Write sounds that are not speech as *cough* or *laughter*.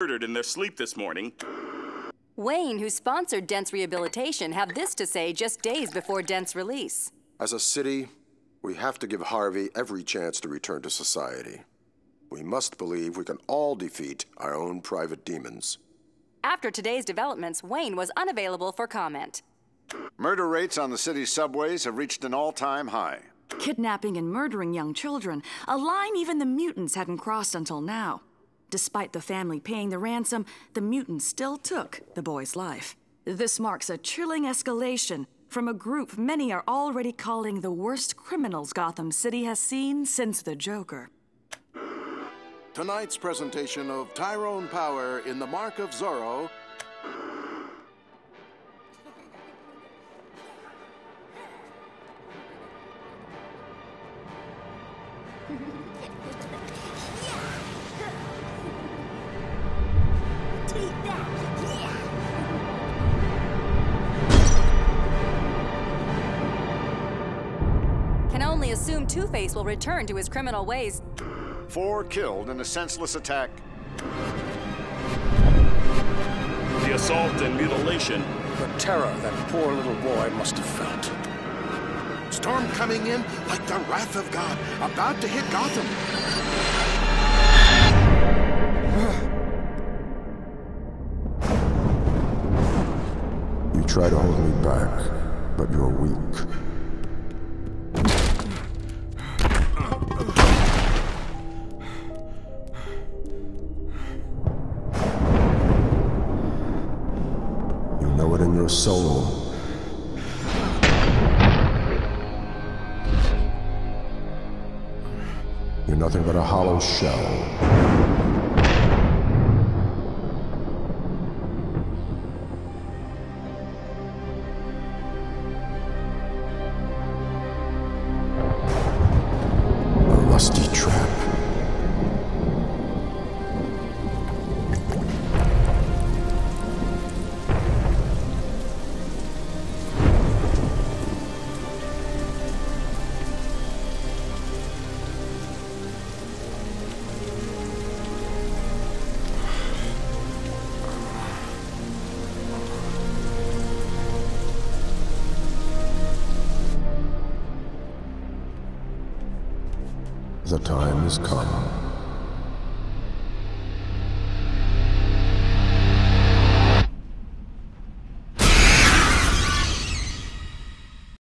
murdered in their sleep this morning. Wayne, who sponsored Dent's rehabilitation, have this to say just days before Dent's release. As a city, we have to give Harvey every chance to return to society. We must believe we can all defeat our own private demons. After today's developments, Wayne was unavailable for comment. Murder rates on the city's subways have reached an all-time high. Kidnapping and murdering young children, a line even the mutants hadn't crossed until now. Despite the family paying the ransom, the mutant still took the boy's life. This marks a chilling escalation from a group many are already calling the worst criminals Gotham City has seen since the Joker. Tonight's presentation of Tyrone Power in the Mark of Zorro *laughs* Can only assume Two-Face will return to his criminal ways. Four killed in a senseless attack. The assault and mutilation. The terror that poor little boy must have felt. Storm coming in like the wrath of God, about to hit Gotham. Try to hold me back, but you're weak. You know it in your soul. You're nothing but a hollow shell. The time has come.